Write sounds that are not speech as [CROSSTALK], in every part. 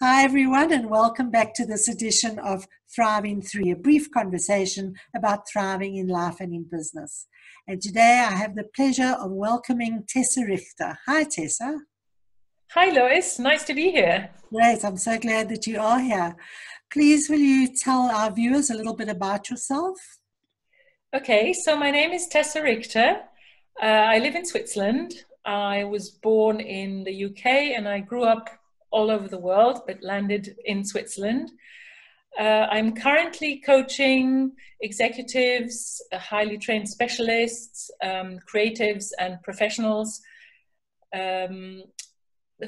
Hi, everyone, and welcome back to this edition of Thrive in Three, a brief conversation about thriving in life and in business. And today I have the pleasure of welcoming Tessa Richter. Hi, Tessa. Hi, Lois. Nice to be here. Great. I'm so glad that you are here. Please, will you tell our viewers a little bit about yourself? Okay, so my name is Tessa Richter. Uh, I live in Switzerland. I was born in the UK and I grew up all over the world, but landed in Switzerland. Uh, I'm currently coaching executives, uh, highly trained specialists, um, creatives, and professionals um,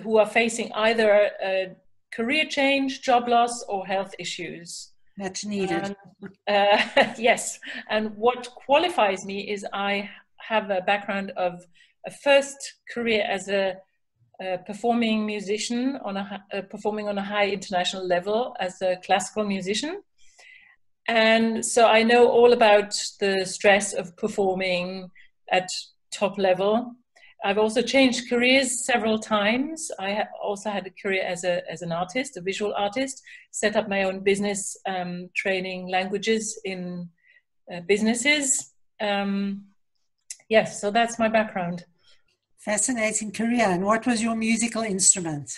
who are facing either a career change, job loss, or health issues. That's needed. Uh, [LAUGHS] yes, and what qualifies me is I have a background of a first career as a a performing musician on a uh, performing on a high international level as a classical musician. And so i know all about the stress of performing at top level. I've also changed careers several times. I also had a career as a as an artist a visual artist set up my own business um, training languages in uh, businesses. Um, yes so that's my background Fascinating career. And what was your musical instrument?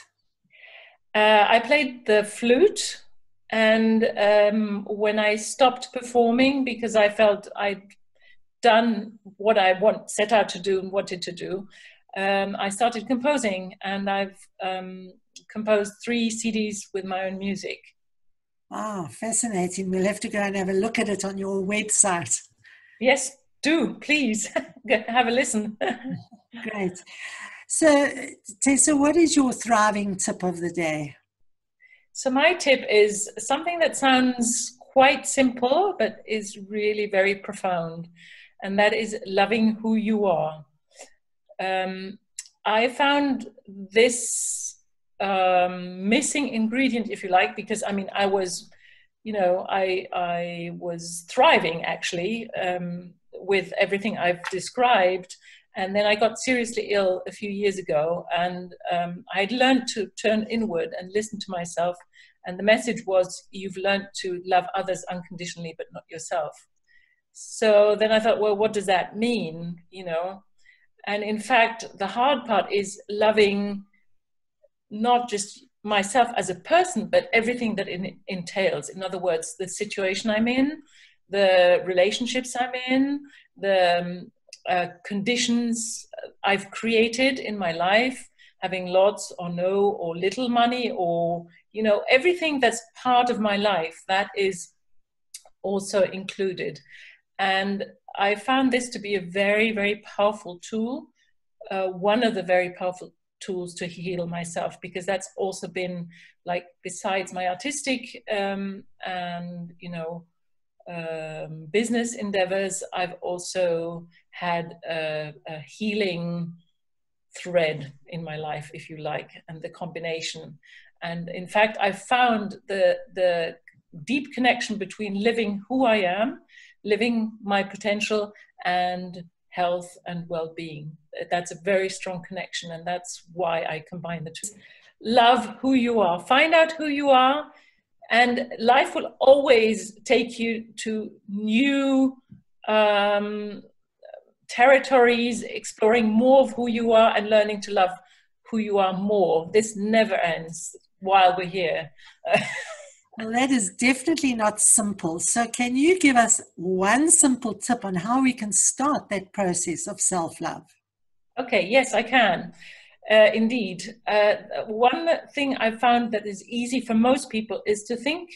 Uh, I played the flute. And um, when I stopped performing because I felt I'd done what I want, set out to do and wanted to do, um, I started composing. And I've um, composed three CDs with my own music. Ah, fascinating. We'll have to go and have a look at it on your website. Yes, do please [LAUGHS] have a listen. [LAUGHS] Great. So, Tessa, what is your thriving tip of the day? So, my tip is something that sounds quite simple, but is really very profound, and that is loving who you are. Um, I found this um, missing ingredient, if you like, because I mean, I was, you know, I I was thriving actually um, with everything I've described, and then I got seriously ill a few years ago, and um, I had learned to turn inward and listen to myself. And the message was, you've learned to love others unconditionally, but not yourself. So then I thought, well, what does that mean? You know, and in fact, the hard part is loving not just myself as a person, but everything that it entails. In other words, the situation I'm in, the relationships I'm in, the um, uh, conditions I've created in my life, having lots or no or little money or, you know, everything that's part of my life, that is also included. And I found this to be a very, very powerful tool, uh, one of the very powerful tools to heal myself, because that's also been like, besides my artistic um, and, you know, um, business endeavors, I've also had a, a, healing thread in my life, if you like, and the combination. And in fact, I found the, the deep connection between living who I am, living my potential, and health and well being. That's a very strong connection, and that's why I combine the two. Love who you are, find out who you are and life will always take you to new um, territories, exploring more of who you are and learning to love who you are more. This never ends while we're here. [LAUGHS] well, that is definitely not simple. So, can you give us one simple tip on how we can start that process of self love? Okay, yes, I can. Uh, indeed. Uh, one thing I found that is easy for most people is to think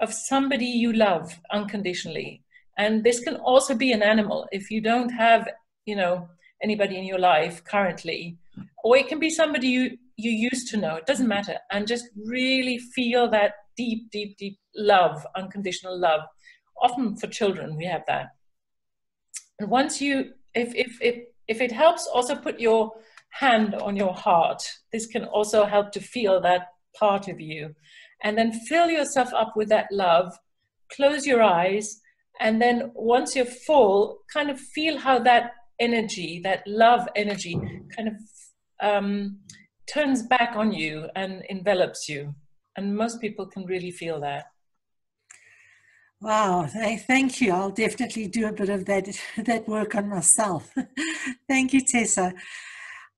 of somebody you love unconditionally. And this can also be an animal. If you don't have, you know, anybody in your life currently, or it can be somebody you, you used to know, it doesn't matter. And just really feel that deep, deep, deep love, unconditional love. Often for children, we have that. And once you, if, if, if, if it helps, also put your hand on your heart. This can also help to feel that part of you. And then fill yourself up with that love. Close your eyes. And then once you're full, kind of feel how that energy, that love energy, kind of um, turns back on you and envelops you. And most people can really feel that. Wow, thank you. I'll definitely do a bit of that, [LAUGHS] that work on myself. [LAUGHS] thank you, Tessa.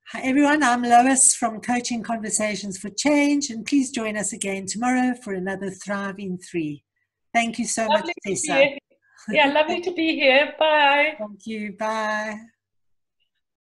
Hi, everyone. I'm Lois from Coaching Conversations for Change, and please join us again tomorrow for another Thrive in Three. Thank you so lovely much, Tessa. Yeah, lovely to be here. Bye. [LAUGHS] Thank you. Bye.